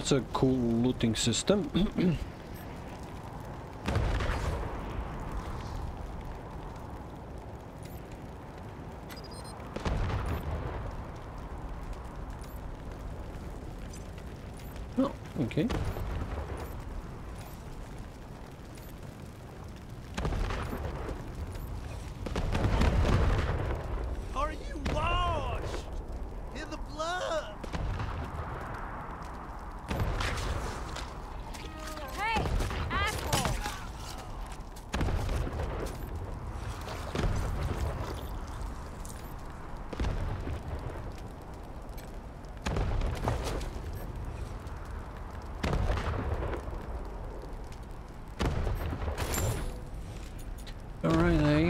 That's a cool looting system. oh, okay.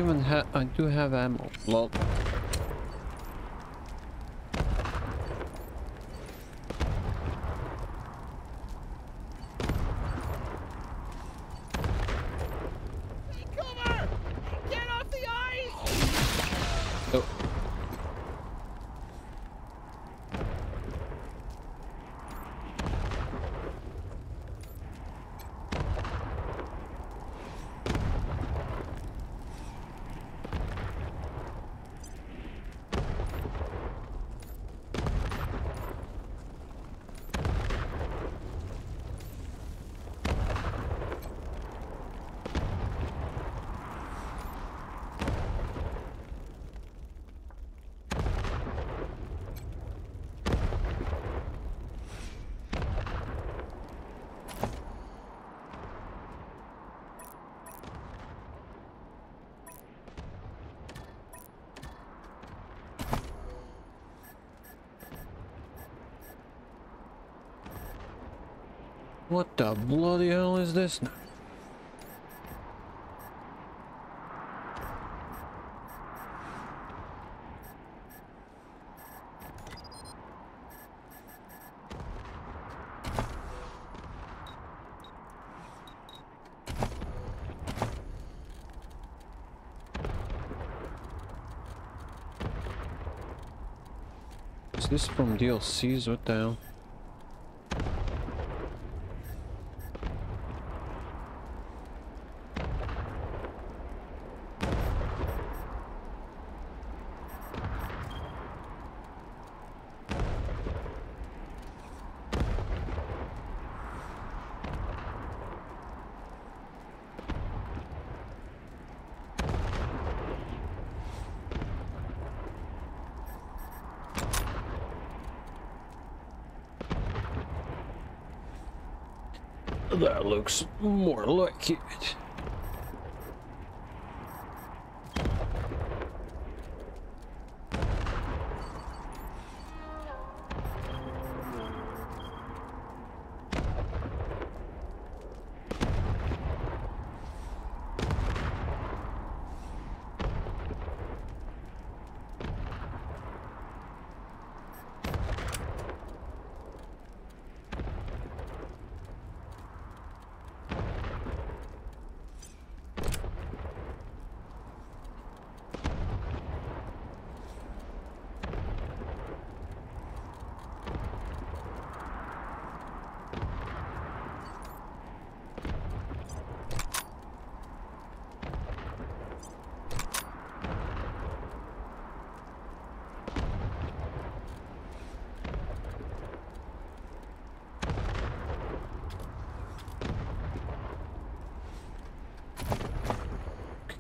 Even have I do have ammo. Lol. Cover! Get off the ice! Oh. What the bloody hell is this now? Is this from DLCs? What the hell? That looks more like it.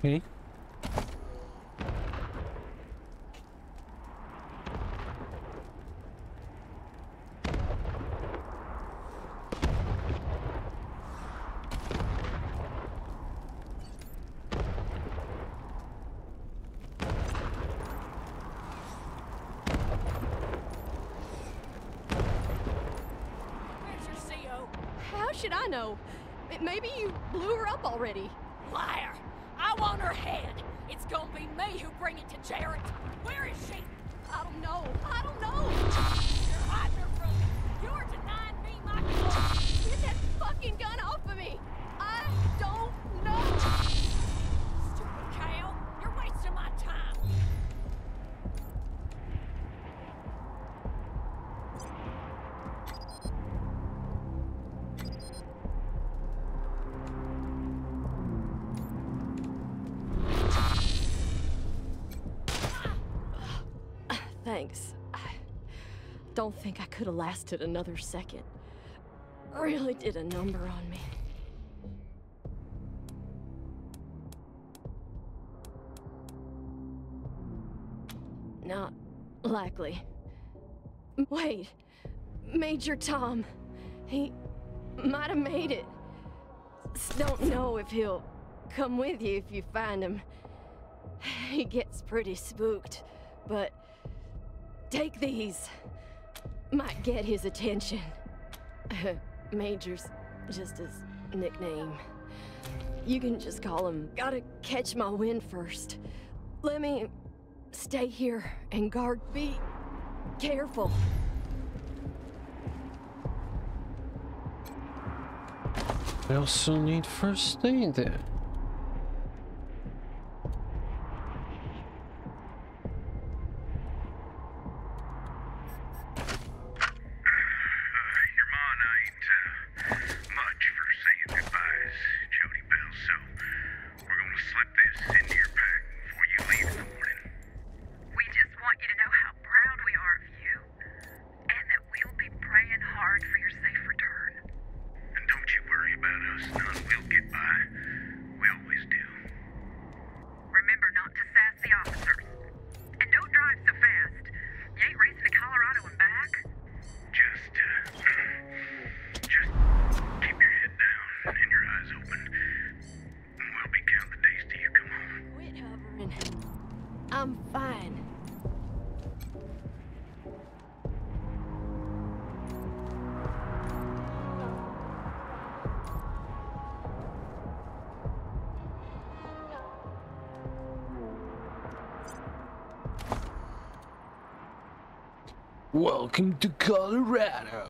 Okay. How should I know? Maybe you blew her up already. Want her head. It's gonna be me who bring it to Jarrett. Where is she? I don't know. I don't know. You're hiding her from me. You're denying me my gun. Get that fucking gun Thanks. I don't think I could have lasted another second. Really did a number on me. Not likely. Wait, Major Tom. He might have made it. Don't know if he'll come with you if you find him. He gets pretty spooked, but take these. Might get his attention. Uh, Major's just his nickname. You can just call him. Gotta catch my wind first. Let me stay here and guard. Be careful. I also need first aid there. Welcome to Colorado.